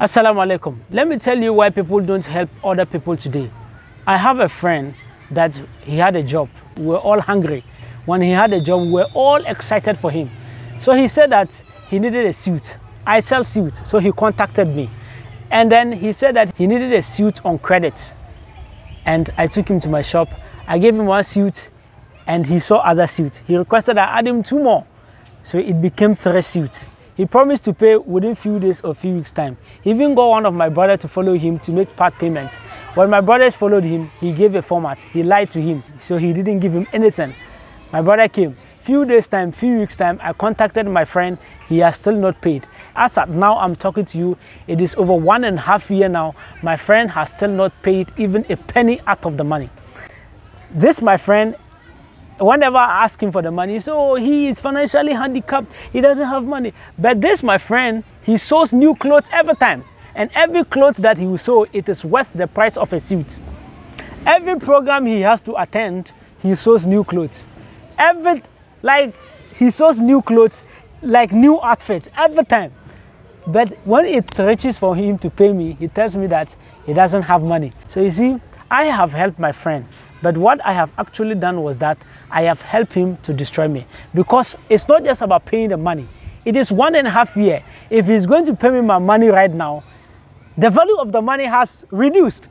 Assalamu alaikum. Let me tell you why people don't help other people today. I have a friend that he had a job. We were all hungry. When he had a job, we were all excited for him. So he said that he needed a suit. I sell suits, so he contacted me. And then he said that he needed a suit on credit. And I took him to my shop. I gave him one suit and he saw other suits. He requested I add him two more. So it became three suits. He promised to pay within few days or few weeks time. He even got one of my brother to follow him to make part payments. When my brothers followed him, he gave a format. He lied to him, so he didn't give him anything. My brother came. Few days time, few weeks time, I contacted my friend. He has still not paid. As at now, I'm talking to you. It is over one and a half year now. My friend has still not paid even a penny out of the money. This, my friend, whenever I ask him for the money, so oh, he is financially handicapped, he doesn't have money. But this, my friend, he sews new clothes every time. And every clothes that he will sew, it is worth the price of a suit. Every program he has to attend, he sews new clothes. Every, like, he sews new clothes, like new outfits, every time. But when it reaches for him to pay me, he tells me that he doesn't have money. So you see, I have helped my friend. But what I have actually done was that I have helped him to destroy me. Because it's not just about paying the money. It is one and a half year. If he's going to pay me my money right now, the value of the money has reduced.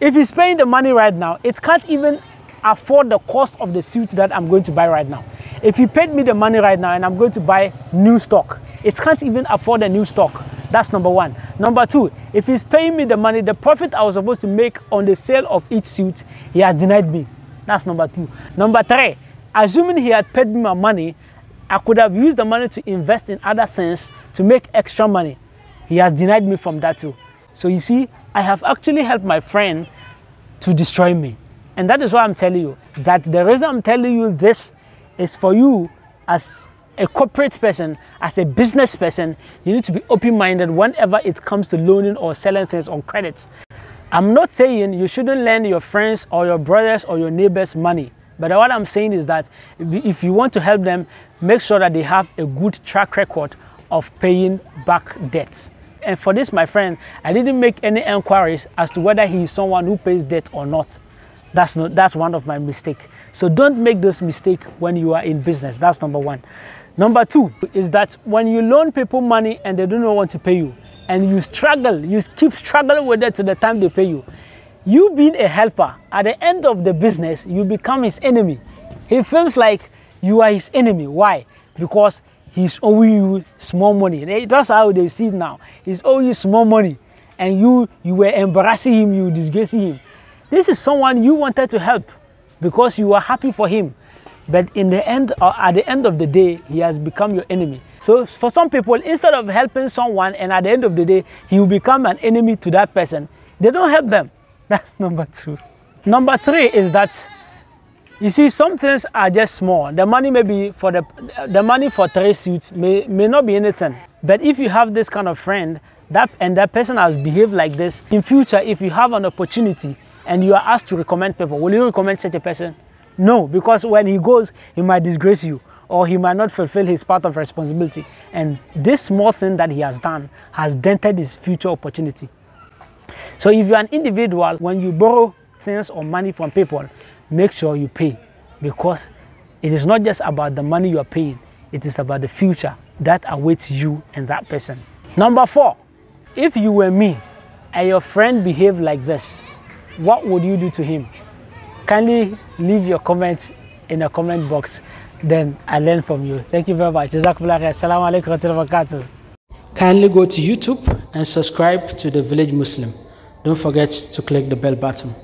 If he's paying the money right now, it can't even afford the cost of the suit that I'm going to buy right now. If he paid me the money right now and I'm going to buy new stock, it can't even afford a new stock. That's number one. Number two, if he's paying me the money, the profit I was supposed to make on the sale of each suit, he has denied me. That's number two. Number three, assuming he had paid me my money, I could have used the money to invest in other things to make extra money. He has denied me from that too. So you see, I have actually helped my friend to destroy me. And that is why I'm telling you that the reason I'm telling you this is for you as a corporate person, as a business person, you need to be open minded whenever it comes to loaning or selling things on credit. I'm not saying you shouldn't lend your friends or your brothers or your neighbors money. But what I'm saying is that if you want to help them, make sure that they have a good track record of paying back debts. And for this, my friend, I didn't make any inquiries as to whether he is someone who pays debt or not. That's not that's one of my mistake. So don't make this mistake when you are in business. That's number one. Number two is that when you loan people money and they do not want to pay you, and you struggle, you keep struggling with it to the time they pay you. You being a helper, at the end of the business, you become his enemy. He feels like you are his enemy. Why? Because he's owing you small money. That's how they see it now. He's owing you small money, and you you were embarrassing him, you disgracing him. This is someone you wanted to help because you were happy for him. But in the end, or at the end of the day, he has become your enemy. So for some people, instead of helping someone and at the end of the day, he will become an enemy to that person, they don't help them. That's number two. Number three is that you see, some things are just small. The money may be for the the money for three suits may, may not be anything. But if you have this kind of friend, that and that person has behaved like this, in future, if you have an opportunity and you are asked to recommend people, will you recommend such a person? No, because when he goes, he might disgrace you or he might not fulfill his part of responsibility. And this small thing that he has done has dented his future opportunity. So if you're an individual, when you borrow things or money from people, make sure you pay because it is not just about the money you are paying, it is about the future that awaits you and that person. Number four, if you were me and your friend behaved like this, what would you do to him? Kindly leave your comments in the comment box. Then I learn from you. Thank you very much. Assalamu alaikum Kindly go to YouTube and subscribe to the Village Muslim. Don't forget to click the bell button.